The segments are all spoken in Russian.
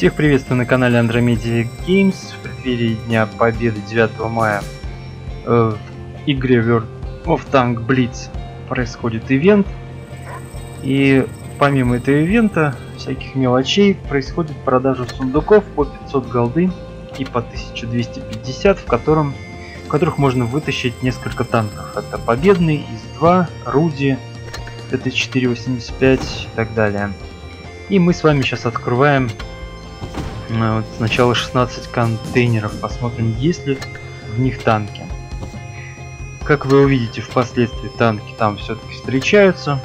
Всех приветствую на канале Andromedia Games в преддверии Дня Победы 9 мая. Э, в игре World of Tank Blitz происходит ивент. И помимо этого ивента всяких мелочей происходит продажа сундуков по 500 голды и по 1250 в котором в которых можно вытащить несколько танков. Это Победный, ИС-2, Руди, ТТ-485 и так далее. И мы с вами сейчас открываем вот сначала 16 контейнеров, посмотрим, есть ли в них танки. Как вы увидите, впоследствии танки там все-таки встречаются.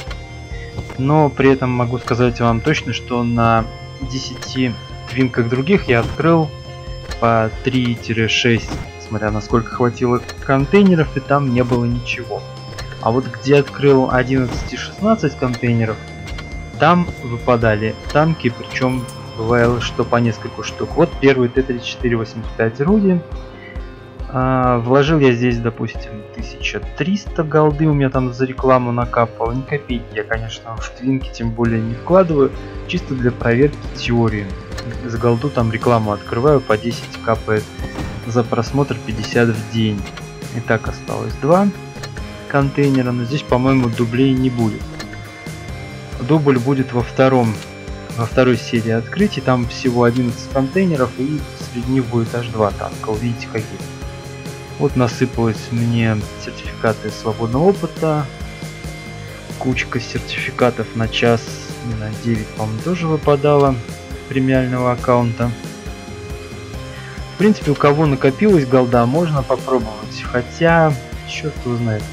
Но при этом могу сказать вам точно, что на 10 твинках других я открыл по 3-6, смотря насколько хватило контейнеров, и там не было ничего. А вот где открыл 11-16 контейнеров, там выпадали танки, причем бывало, что по несколько штук. Вот первый Т-34-85 Руди. А, вложил я здесь, допустим, 1300 голды, у меня там за рекламу накапало. Ни копейки я, конечно, в твинки тем более не вкладываю, чисто для проверки теории. За голду там рекламу открываю, по 10 капает за просмотр 50 в день. И так осталось два контейнера, но здесь, по-моему, дублей не будет. Дубль будет во втором во второй серии открытий. Там всего 11 контейнеров и среди них будет аж два танка. Увидите какие. Вот насыпалось мне сертификаты свободного опыта. Кучка сертификатов на час, на 9, по-моему, тоже выпадала премиального аккаунта. В принципе, у кого накопилась голда, можно попробовать. Хотя, черт его знает.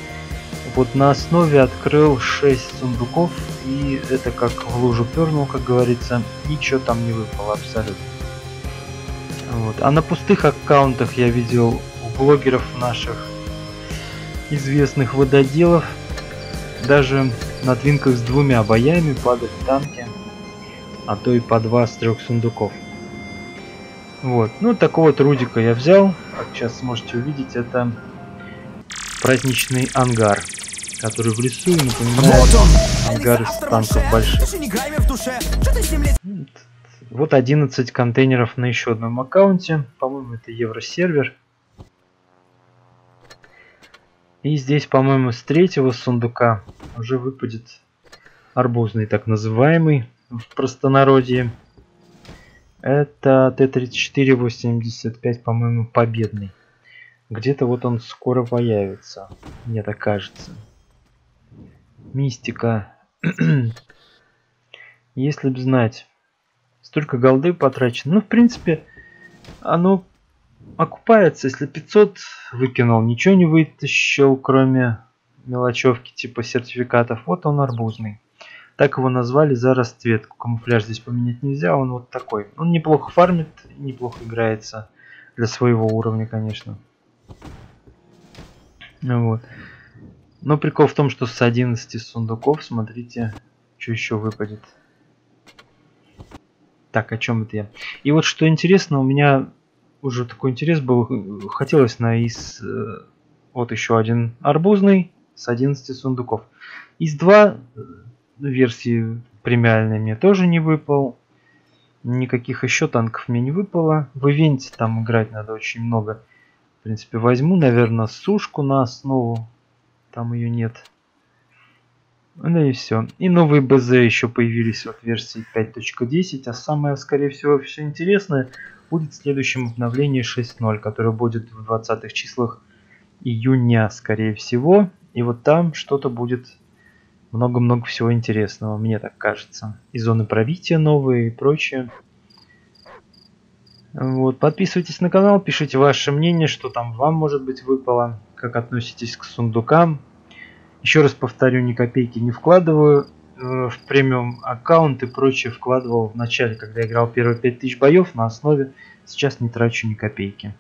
Вот на основе открыл 6 сундуков, и это как в лужу пернул, как говорится, ничего там не выпало абсолютно. Вот. А на пустых аккаунтах я видел у блогеров наших известных вододелов, даже на твинках с двумя боями падали танки, а то и по два с трех сундуков. Вот, ну такого трудика я взял, как сейчас сможете увидеть, это праздничный ангар который в лесу и напоминает вот он, ангар из танков больших. Вот 11 контейнеров на еще одном аккаунте. По-моему, это евросервер. И здесь, по-моему, с третьего сундука уже выпадет арбузный, так называемый, в простонародье. Это Т-34-85, по-моему, победный. Где-то вот он скоро появится, мне так кажется мистика. Если б знать, столько голды потрачено. Ну, в принципе, оно окупается. Если 500 выкинул, ничего не вытащил, кроме мелочевки типа сертификатов. Вот он арбузный. Так его назвали за расцветку. Камуфляж здесь поменять нельзя, он вот такой. Он неплохо фармит, неплохо играется для своего уровня, конечно. Вот. Но прикол в том, что с 11 сундуков, смотрите, что еще выпадет. Так, о чем это я? И вот что интересно, у меня уже такой интерес был, хотелось на из... Э, вот еще один арбузный с 11 сундуков. Из 2 э, версии премиальной мне тоже не выпал. Никаких еще танков мне не выпало. В ивенте там играть надо очень много. В принципе, возьму, наверное, сушку на основу там ее нет. Ну и все. И новые БЗ еще появились в версии 5.10, а самое, скорее всего, все интересное будет в следующем обновлении 6.0, которое будет в 20 числах июня, скорее всего. И вот там что-то будет много-много всего интересного, мне так кажется. И зоны пробития новые и прочее. Вот, подписывайтесь на канал, пишите ваше мнение, что там вам может быть выпало, как относитесь к сундукам. Еще раз повторю, ни копейки не вкладываю э, в премиум аккаунт и прочее вкладывал в начале, когда играл первые 5000 боев на основе. Сейчас не трачу ни копейки.